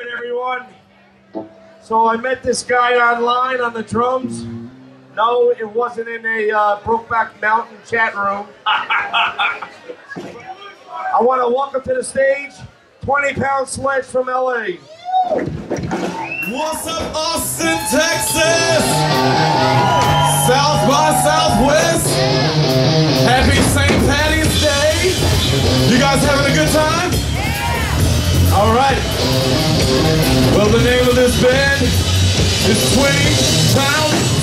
right, everyone. So I met this guy online on the drums. No, it wasn't in a uh, Brokeback Mountain chat room. I want to welcome to the stage 20 pound sledge from LA. What's up, Austin, Texas? South by Southwest? It's 20 pounds.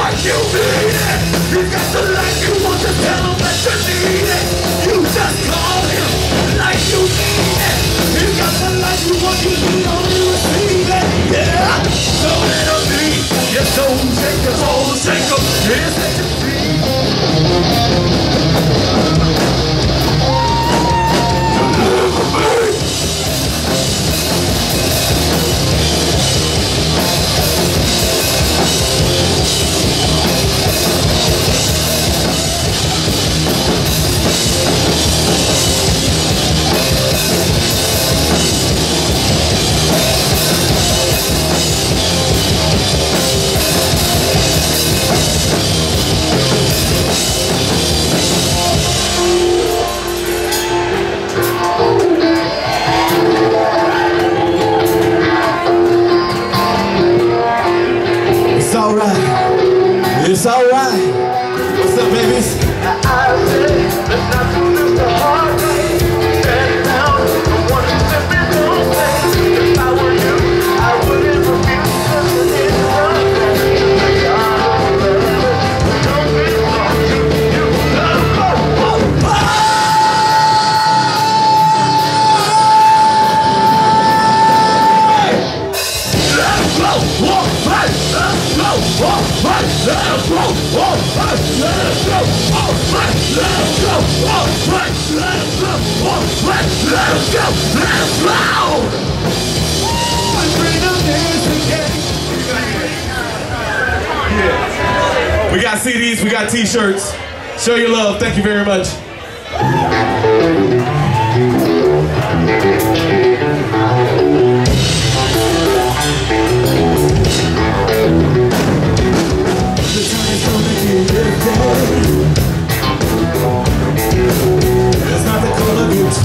like you mean it. You got the life you want to tell him that you need it? You just call him like you need it. You got the life you want, you need, only receive it. Yeah, so it'll be, you're Yeah. We got CDs, we got t-shirts. Show your love. Thank you very much.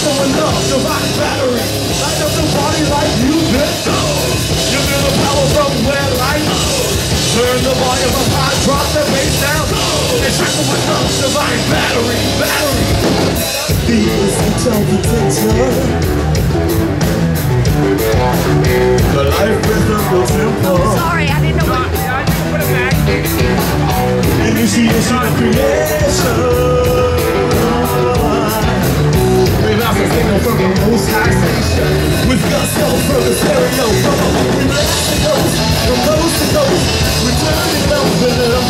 divine battery. Party like you did. You feel the power from where light Turn the volume up high, drop the bass down. The divine battery, battery. The life rhythm goes simple. Sorry, I didn't know what. Initiation of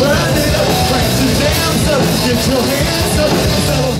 Burn it up, crank your dance up, get your hands up,